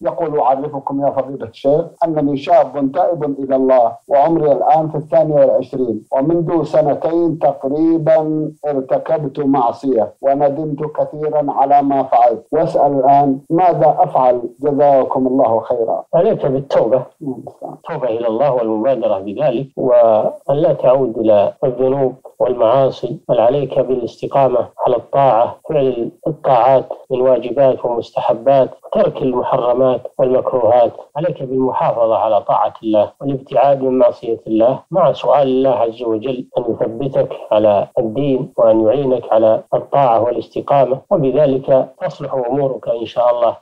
يقول أعرفكم يا فضيلة الشيخ أنني شاب تائب إلى الله وعمري الآن في الثانية والعشرين ومنذ سنتين تقريبا ارتكبت معصية وندمت كثيرا على ما فعلت. واسأل الآن ماذا أفعل؟ جزاكم الله خيرا. عليك بالتوبة؟ توبة إلى الله والمبادرة بذلك. وأن لا تعود إلى الذنوب والمعاصي. بل عليك بالاستقامة على الطاعة فعل الطاعات من واجبات ومستحبات ترك المحرمات والمكروهات. عليك بالمحافظة على طاعة الله والابتعاد من معصية الله. مع سؤال الله عز وجل أن يثبتك على الدين وأن يعينك على الطاعة والاستقامة. وبذلك تصلح أمورك إن شاء الله.